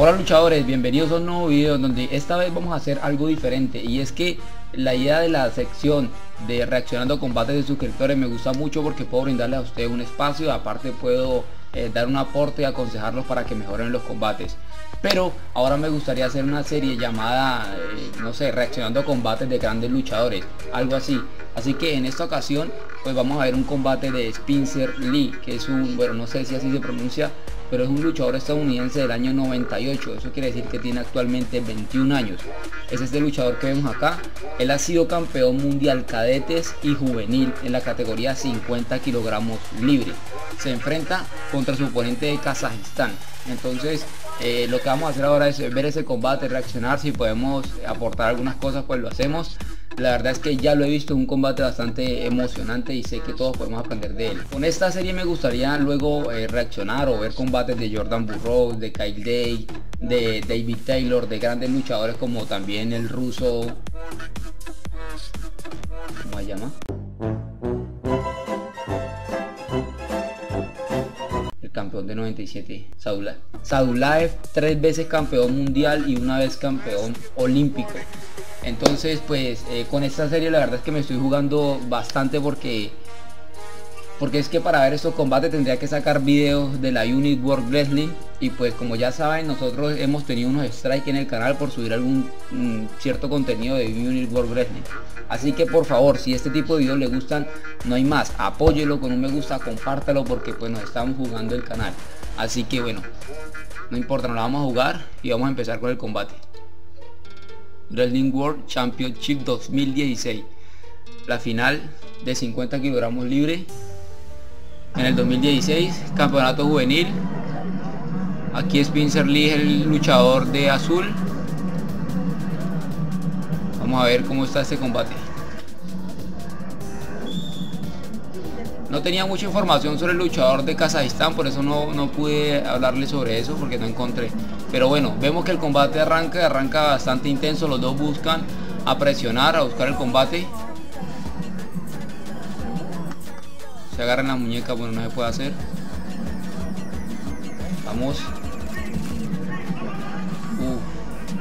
Hola luchadores, bienvenidos a un nuevo video donde esta vez vamos a hacer algo diferente y es que la idea de la sección de reaccionando combates de suscriptores me gusta mucho porque puedo brindarle a usted un espacio aparte puedo eh, dar un aporte y aconsejarlos para que mejoren los combates. Pero ahora me gustaría hacer una serie llamada eh, no sé reaccionando a combates de grandes luchadores algo así. Así que en esta ocasión pues vamos a ver un combate de Spencer Lee que es un bueno no sé si así se pronuncia pero es un luchador estadounidense del año 98, eso quiere decir que tiene actualmente 21 años. Es este luchador que vemos acá, él ha sido campeón mundial cadetes y juvenil en la categoría 50 kilogramos libre. Se enfrenta contra su oponente de Kazajistán. Entonces eh, lo que vamos a hacer ahora es ver ese combate, reaccionar, si podemos aportar algunas cosas pues lo hacemos la verdad es que ya lo he visto, un combate bastante emocionante y sé que todos podemos aprender de él. Con esta serie me gustaría luego eh, reaccionar o ver combates de Jordan Burroughs, de Kyle Day, de David Taylor, de grandes luchadores como también el ruso... ¿Cómo se llama? El campeón de 97, Sadulaev. Sadulaev, tres veces campeón mundial y una vez campeón olímpico. Entonces, pues eh, con esta serie la verdad es que me estoy jugando bastante porque porque es que para ver estos combates tendría que sacar videos de la Unit World Wrestling. Y pues como ya saben nosotros hemos tenido unos strikes en el canal por subir algún mm, cierto contenido de Unit World Wrestling. Así que por favor si este tipo de videos le gustan no hay más. Apóyelo con un me gusta compártalo porque pues nos estamos jugando el canal. Así que bueno no importa nos la vamos a jugar y vamos a empezar con el combate Wrestling World Championship 2016. La final de 50 kilogramos libre en el 2016, campeonato juvenil. Aquí Spencer Lee el luchador de azul. Vamos a ver cómo está este combate. No tenía mucha información sobre el luchador de Kazajistán, por eso no, no pude hablarle sobre eso, porque no encontré. Pero bueno, vemos que el combate arranca, arranca bastante intenso, los dos buscan a presionar, a buscar el combate. Se agarran la muñeca, bueno, no se puede hacer. Vamos.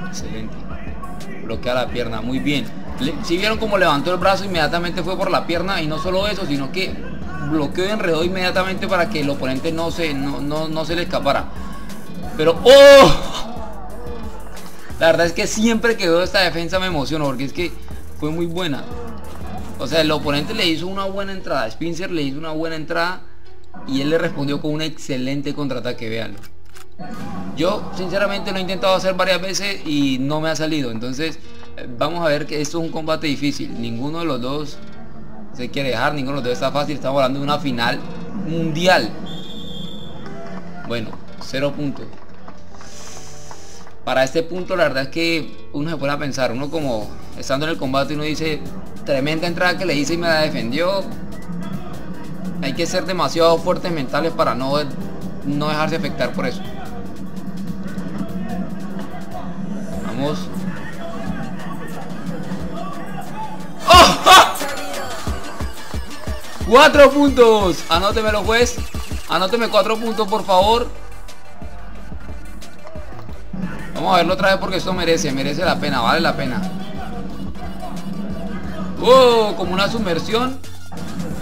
excelente. Bloquea la pierna, muy bien. Si vieron cómo levantó el brazo, inmediatamente fue por la pierna y no solo eso, sino que bloqueo y enredó inmediatamente para que el oponente no se, no, se le escapara. Pero ¡oh! La verdad es que siempre que veo esta defensa me emociono porque es que fue muy buena. O sea, el oponente le hizo una buena entrada. Spencer le hizo una buena entrada y él le respondió con un excelente contraataque, véanlo. Yo sinceramente lo he intentado hacer varias veces y no me ha salido. Entonces vamos a ver que esto es un combate difícil. Ninguno de los dos se quiere dejar, ninguno de los dos está fácil. Estamos hablando de una final mundial. Bueno, cero puntos. Para este punto la verdad es que uno se pone a pensar, uno como estando en el combate uno dice, tremenda entrada que le hice y me la defendió. Hay que ser demasiado fuertes mentales para no, no dejarse afectar por eso. Vamos. Cuatro puntos. Anótemelo, juez. Anóteme cuatro puntos, por favor. Vamos a verlo otra vez porque esto merece, merece la pena, vale la pena. Oh, como una sumersión.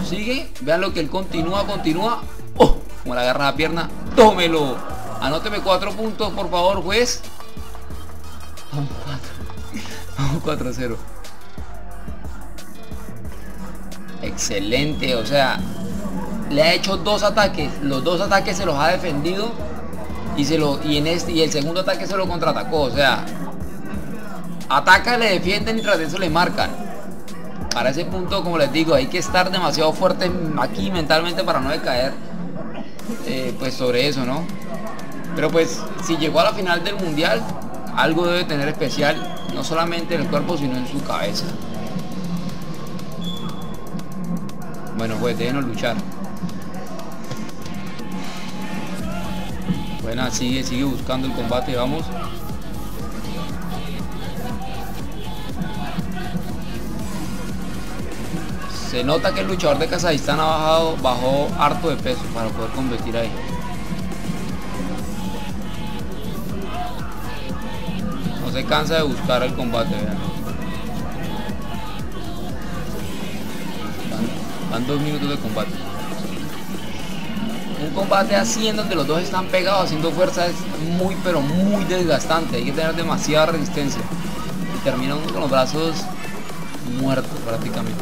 Sigue. Vean lo que él continúa, continúa. Oh, como le agarra la pierna. Tómelo. Anóteme cuatro puntos, por favor, juez. Vamos, cuatro. Vamos, 4-0. Excelente, o sea, le ha hecho dos ataques, los dos ataques se los ha defendido y se lo y en este y el segundo ataque se lo contraatacó, o sea, ataca, le defienden y tras eso le marcan. Para ese punto, como les digo, hay que estar demasiado fuerte aquí mentalmente para no decaer eh, pues sobre eso, ¿no? Pero pues si llegó a la final del mundial, algo debe tener especial, no solamente en el cuerpo, sino en su cabeza. Bueno, pues déjenos luchar. Buena, sigue, sigue buscando el combate, vamos. Se nota que el luchador de Kazajistán ha bajado, bajó harto de peso para poder competir ahí. se cansa de buscar el combate, vean. Van, dos minutos de combate. Un combate así en donde los dos están pegados haciendo fuerza es muy pero muy desgastante. Hay que tener demasiada resistencia. Y termina uno con los brazos muertos prácticamente.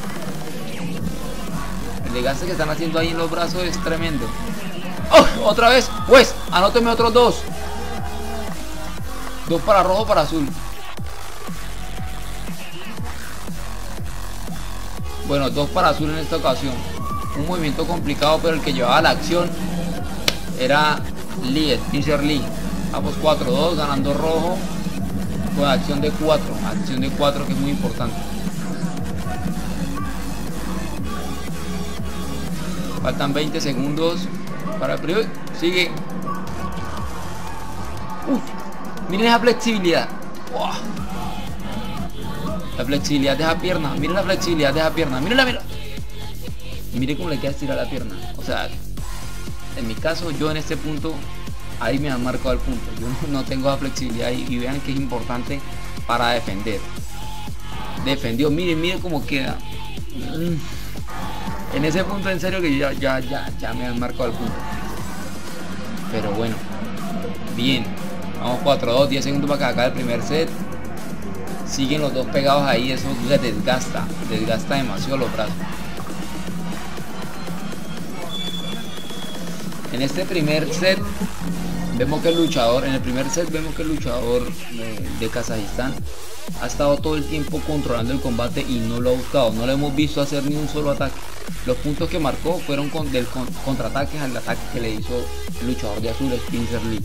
El desgaste que están haciendo ahí en los brazos es tremendo. ¡Oh! Otra vez. Pues, anóteme otros dos. Dos para rojo, para azul. Bueno, dos para azul en esta ocasión. Un movimiento complicado, pero el que llevaba la acción era Lee, Spencer Lee. Vamos 4-2, ganando rojo. Con acción de 4. Acción de 4 que es muy importante. Faltan 20 segundos para el periodo. Sigue. Miren esa flexibilidad. La flexibilidad de esa pierna. Miren la flexibilidad de esa pierna. Miren la. Miren cómo le queda estirar la pierna. O sea, en mi caso, yo en este punto, ahí me han marcado el punto. Yo no tengo la flexibilidad y, vean que es importante para defender. Defendió. Miren, miren cómo queda. Mm. En ese punto, en serio, que ya, ya, ya, ya me han marcado el punto. Pero bueno, bien. Vamos 4-2, 10 segundos para que acabe el primer set. Siguen los dos pegados ahí, eso les desgasta, desgasta demasiado los brazos. En este primer set vemos que el luchador, en el primer set vemos que el luchador de, de Kazajistán ha estado todo el tiempo controlando el combate y no lo ha buscado, no lo hemos visto hacer ni un solo ataque. Los puntos que marcó fueron con, del contraataque al ataque que le hizo el luchador de azul, Spencer Lee.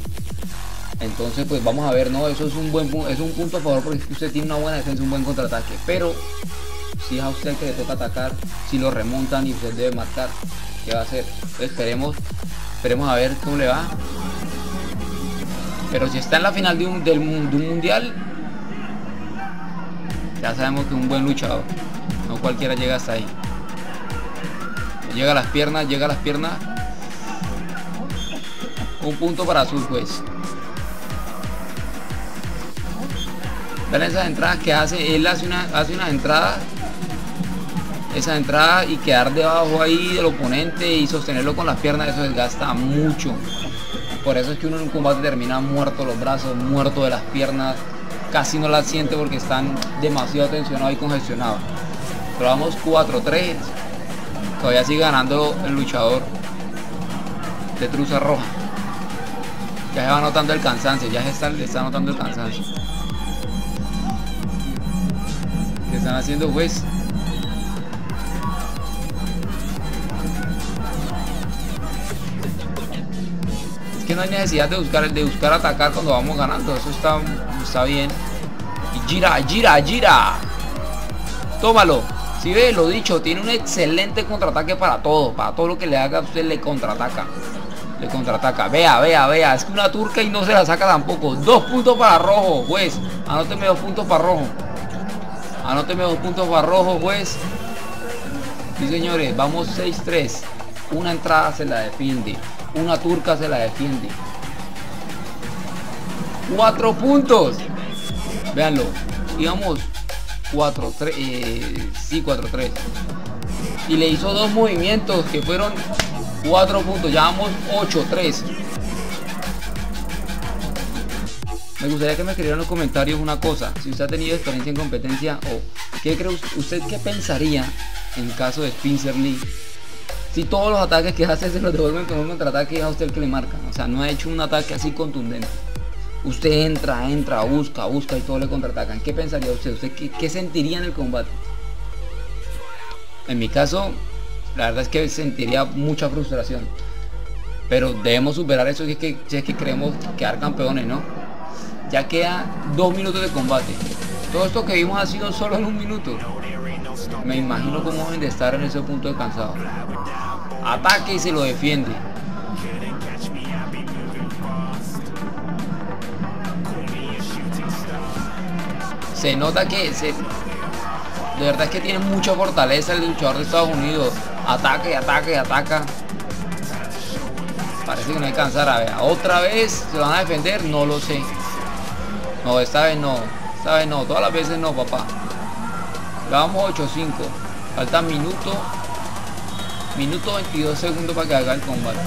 Entonces, pues vamos a ver, ¿no? Eso es un buen es un punto a favor porque usted tiene una buena defensa, un buen contraataque. Pero si es a usted que le toca atacar, si lo remontan y usted debe marcar, ¿qué va a hacer? esperemos, esperemos a ver cómo le va. Pero si está en la final de un, del, de un mundial, ya sabemos que es un buen luchador. No cualquiera llega hasta ahí. Llega las piernas, llega las piernas. Un punto para su juez. Vean esas entradas que hace. Él hace una, hace una entrada. Esa entrada y quedar debajo ahí del oponente y sostenerlo con las piernas, eso desgasta mucho. Por eso es que uno en un combate termina muerto los brazos, muerto de las piernas. Casi no las siente porque están demasiado tensionados y congestionados. Pero vamos 4-3. Todavía sigue ganando el luchador de truza roja. Ya se va notando el cansancio, ya se está, está notando el cansancio. Están haciendo pues. Es que no hay necesidad de buscar de buscar atacar cuando vamos ganando eso está está bien. Y gira gira gira. Tómalo. Si ve lo dicho tiene un excelente contraataque para todo para todo lo que le haga usted le contraataca. Le contraataca. Vea vea vea es que una turca y no se la saca tampoco. Dos puntos para rojo pues. Anóteme dos puntos para rojo Anóteme dos puntos para rojo, juez. Sí, señores, vamos 6-3. Una entrada se la defiende. Una turca se la defiende. Cuatro puntos. Véanlo. Íbamos 4, 3. Eh, sí, 4-3. Y le hizo dos movimientos que fueron 4 puntos. Ya vamos 8-3. Me gustaría que me escribieran en los comentarios una cosa, si usted ha tenido experiencia en competencia o qué cree usted qué pensaría en caso de Spencer Lee. Si todos los ataques que hace se los devuelven con un contraataque a usted el que le marca. O sea, no ha hecho un ataque así contundente. Usted entra, entra, busca, busca y todo le contraatacan. ¿Qué pensaría usted? ¿Usted qué, sentiría en el combate? En mi caso, la verdad es que sentiría mucha frustración. Pero debemos superar eso si es que, si quedar campeones, ¿no? Ya queda dos minutos de combate. Todo esto que vimos ha sido solo en un minuto. Me imagino cómo deben de estar en ese punto de cansado. Ataque y se lo defiende. Se nota que se, de verdad es que tiene mucha fortaleza el luchador de Estados Unidos. Ataque, ataque, ataca. Parece que no alcanzará. Otra vez se van a defender, no lo sé. No, esta vez no. Esta vez no. Todas las veces no, papá. Vamos 8-5. Falta minuto. Minuto 22 segundos para que haga el combate.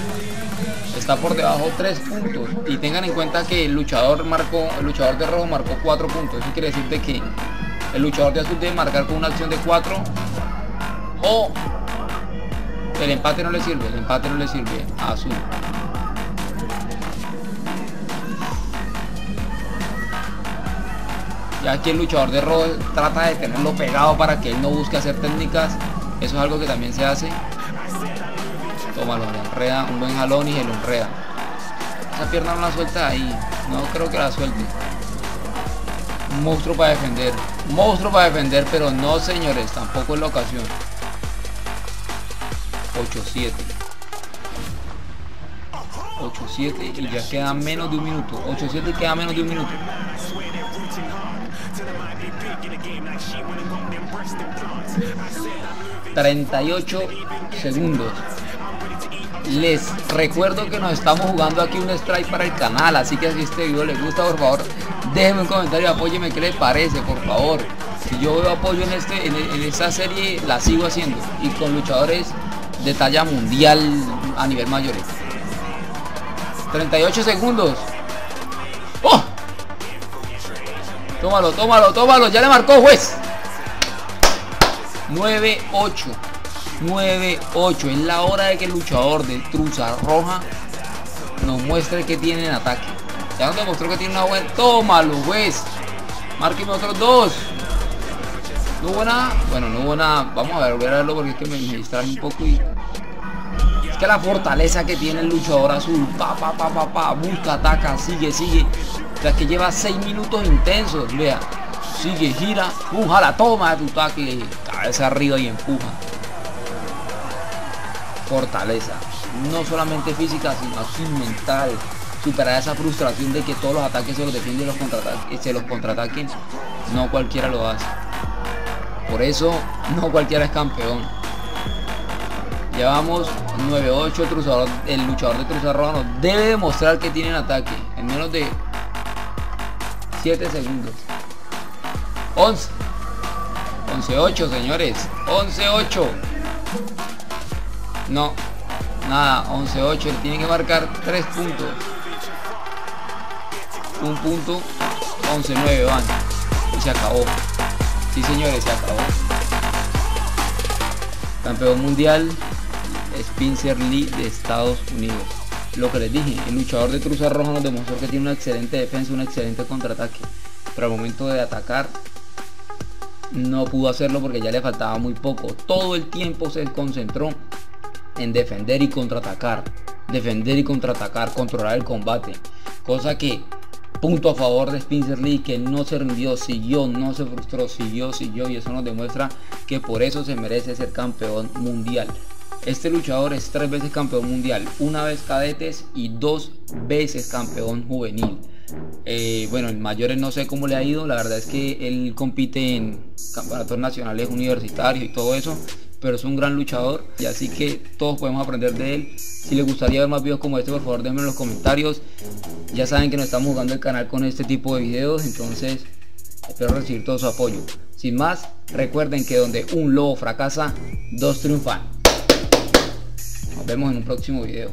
Está por debajo 3 puntos. Y tengan en cuenta que el luchador marcó. El luchador de rojo marcó 4 puntos. Eso quiere decir de que el luchador de azul debe marcar con una acción de 4. O el empate no le sirve. El empate no le sirve azul. Ya que el luchador de rojo trata de tenerlo pegado para que él no busque hacer técnicas. Eso es algo que también se hace. Tómalo, le enreda un buen jalón y se lo enreda. Esa pierna no la suelta ahí. No creo que la suelte. Un monstruo para defender. monstruo para defender, pero no señores, tampoco es la ocasión. 8-7. 8-7 y ya queda menos de un minuto. 8-7 y queda menos de un minuto. 38 segundos. Les recuerdo que nos estamos jugando aquí un strike para el canal, así que si este video les gusta, por favor, déjenme un comentario, apóyeme qué les parece, por favor. Si yo veo apoyo en, este, en, en esta serie, la sigo haciendo. Y con luchadores de talla mundial a nivel mayor. 38 segundos. Tómalo, tómalo, tómalo. Ya le marcó, juez. 9-8. 9-8. Es la hora de que el luchador de Truza Roja nos muestre que tiene en ataque. Ya nos demostró que tiene una buena. Tómalo, juez. Márqueme otros dos. No hubo nada. Bueno, no hubo nada. Vamos a ver, voy a verlo porque es que me, me distrae un poco y. Es que la fortaleza que tiene el luchador azul. Pa, pa, pa, pa, pa. Busca, ataca, sigue, sigue. Sea que lleva 6 minutos intensos. Vea. Sigue, gira, empuja la toma tu tackle. Cabeza arriba y empuja. Fortaleza. No solamente física, sino así mental. Superar esa frustración de que todos los ataques se los defienden los contraataques, se los contraataquen. No cualquiera lo hace. Por eso no cualquiera es campeón. Llevamos 9-8 el luchador de nos debe demostrar que tiene ataque en menos de 7 segundos. 11 11-8 señores. 11-8 No Nada 11-8 Él tiene que marcar 3 puntos. Un punto 11-9 van. Y se acabó. Sí señores se acabó. Campeón mundial Spencer Lee de Estados Unidos Lo que les dije El luchador de Truza Roja nos demostró que tiene una excelente defensa Un excelente contraataque Pero al momento de atacar no pudo hacerlo porque ya le faltaba muy poco. Todo el tiempo se concentró en defender y contraatacar. Defender y contraatacar, controlar el combate. Cosa que, punto a favor de Spencer Lee, que no se rindió, siguió, no se frustró, siguió, siguió. Y eso nos demuestra que por eso se merece ser campeón mundial. Este luchador es tres veces campeón mundial, una vez cadetes y dos veces campeón juvenil. Eh, bueno, en mayores no sé cómo le ha ido, la verdad es que él compite en campeonatos nacionales universitarios y todo eso, pero es un gran luchador y así que todos podemos aprender de él. Si les gustaría ver más videos como este, por favor denme en los comentarios. Ya saben que nos estamos jugando el canal con este tipo de videos, entonces espero recibir todo su apoyo. Sin más, recuerden que donde un lobo fracasa, dos triunfan. Vemos en un próximo video.